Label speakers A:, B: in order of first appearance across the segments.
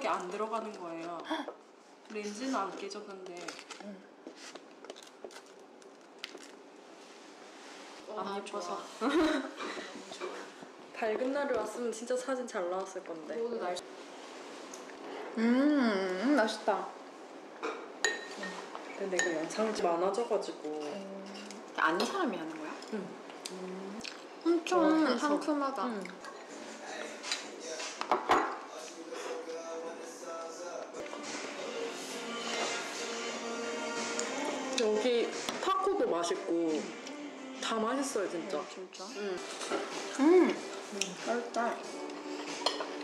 A: 게안 들어가는 거예요. 렌즈는 안 깨졌는데 안 예뻐서. 밝은 날에 왔으면 진짜 사진 잘 나왔을 건데.
B: 오늘 날씨
C: 음, 맛있다.
A: 근데 내가 영상이 많아져가지고
C: 아는 사람이 하는 거야?
A: 응.
C: 엄청
A: 어.
C: 상큼하다.
A: 응. 맛있고 다 맛있어요 진짜.
C: 진짜?
A: 응.
C: 음, 맛있다.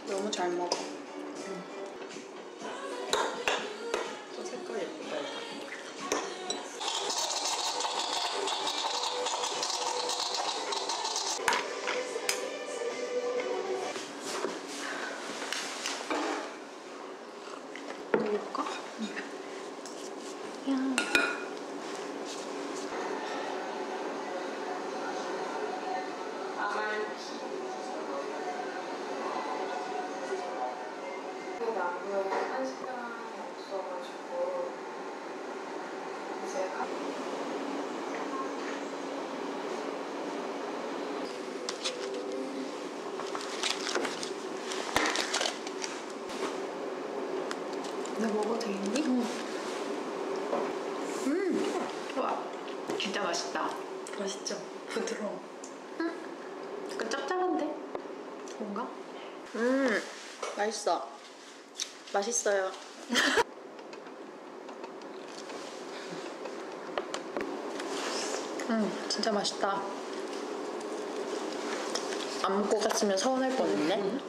C: 너무 잘 먹어. 되겠니? 음, 좋아. 진짜 맛있다.
A: 맛있죠? 부드러워.
C: 약간 짭짤한데? 뭔가? 음, 맛있어. 맛있어요. 음, 진짜 맛있다. 안 먹고 갔으면 서운할 뻔했네.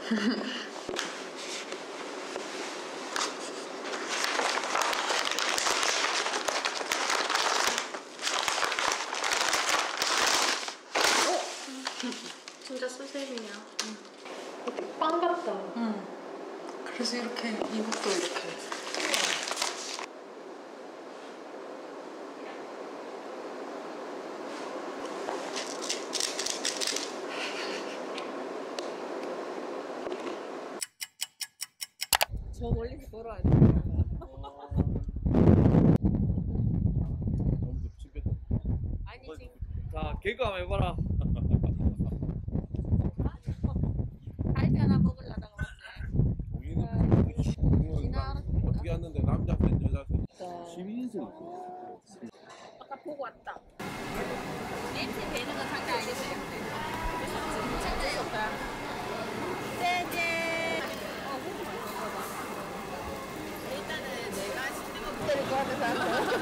C: 진짜 수제비야. 빵 같다.
A: 응. 그래서 이렇게 이것도 이렇게.
B: 저 멀리서 걸어야 돼.
D: 너무 덥지겠다.
B: 아니 지금
D: 자, 개그 한번 해봐라.
B: 하나 먹으려다가 왔네.
D: 우리는 공은
B: 지나가는
D: 어떻게 왔는데 남자 팬 여자 팬 12인승
B: 아까 보고 왔다. 냄새 배는 건 장난 아니겠어요? 진짜 좋다. 쎄쎄. 어. 일단은 내가 거 때릴 것 같아서.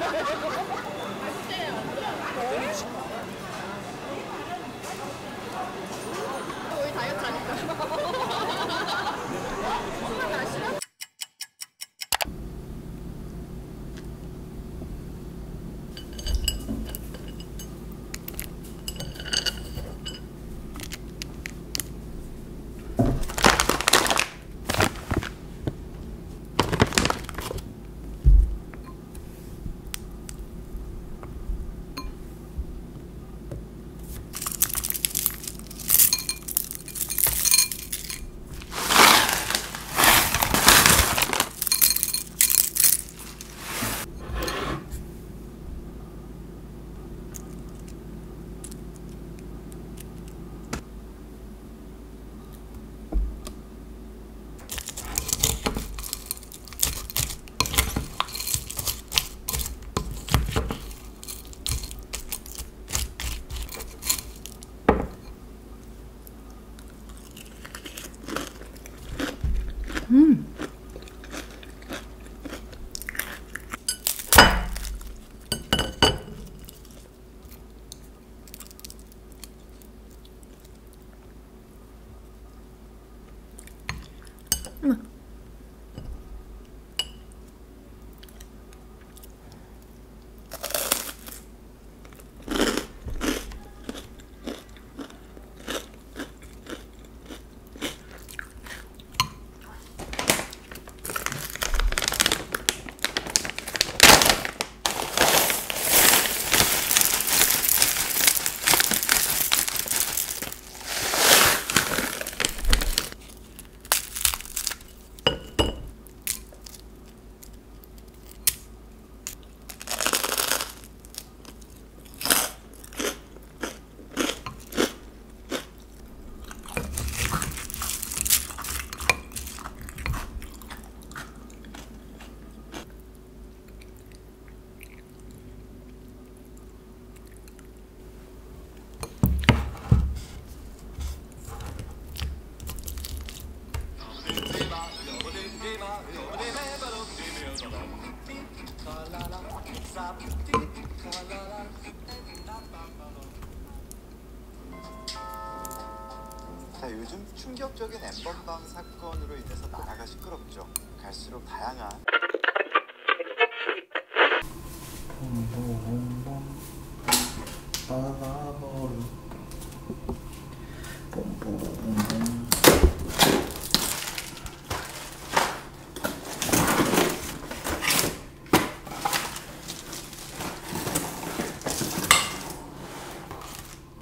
E: 충격적인 엠번방 사건으로 인해서 나라가 시끄럽죠. 갈수록 다양한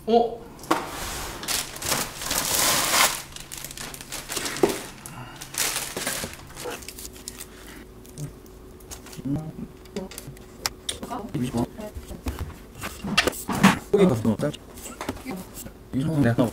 D: 어?
F: 여기 가서 짤. 이성 내가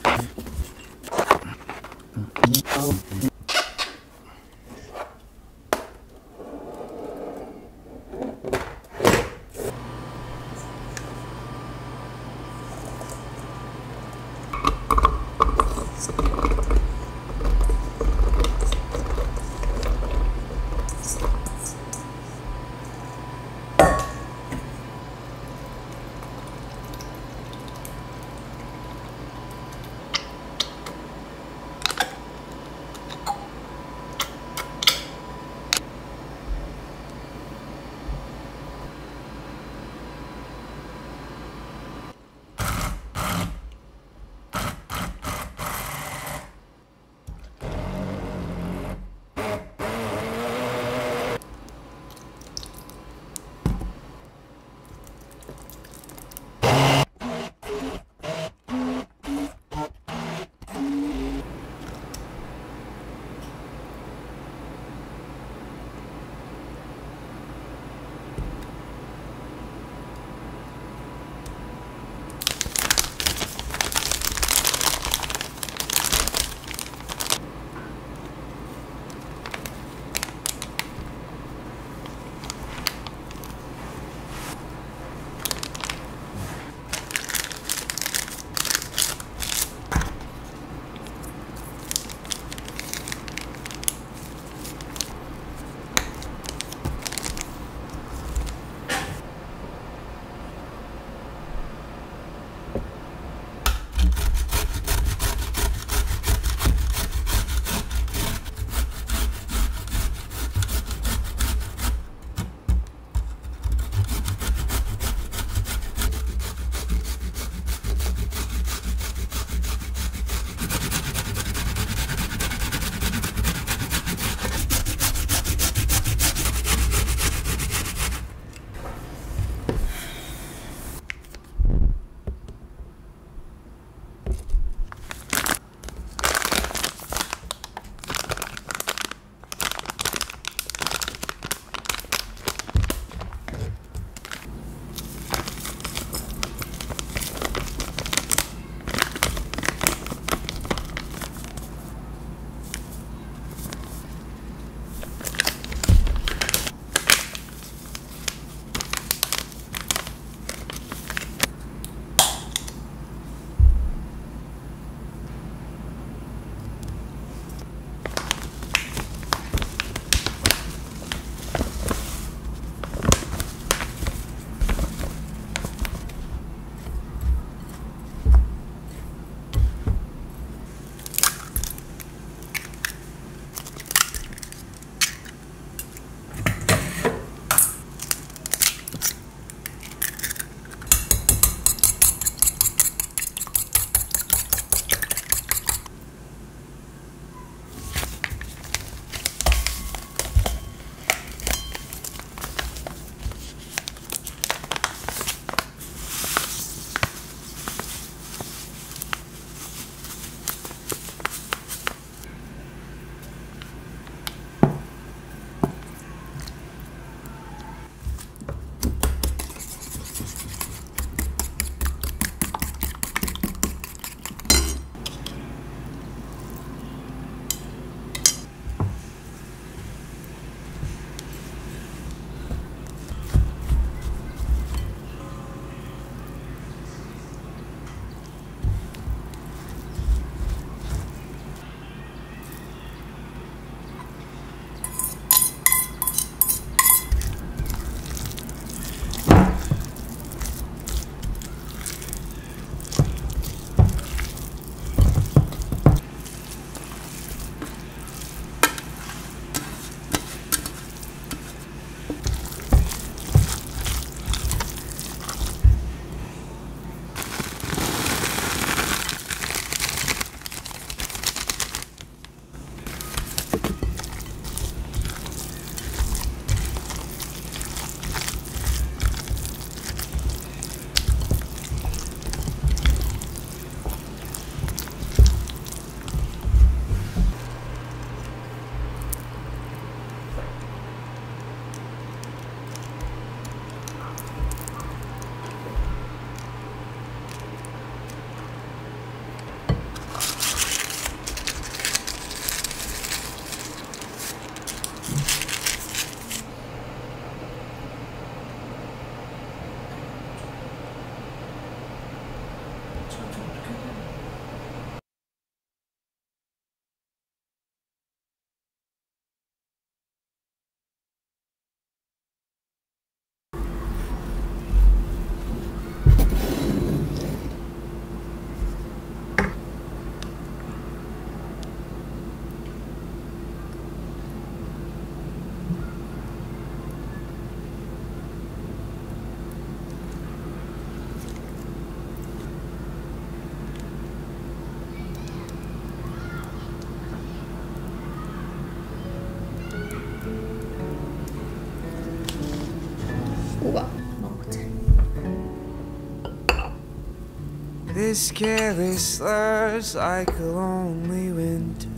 G: This careless lush like a lonely winter.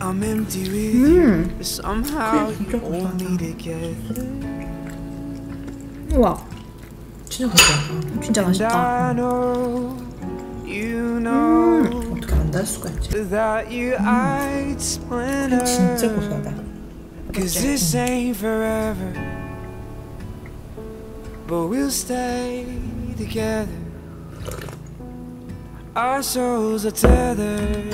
G: I'm empty with you, but somehow you hold me together.
B: 우와
C: 진짜 맛있다.
B: 진짜
G: And
B: 맛있다
G: I know, you know,
C: 어떻게 안 달 수가 있지?
G: without you I'd splinter.
C: 진짜 고소하다.
G: Cause this ain't forever, but we'll stay together. Our souls are tethered,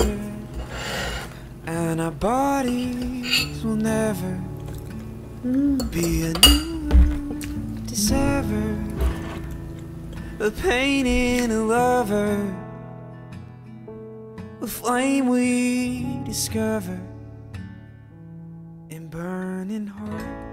G: and our bodies will never be anew to sever. The pain in a lover, the flame we discover in burning hearts.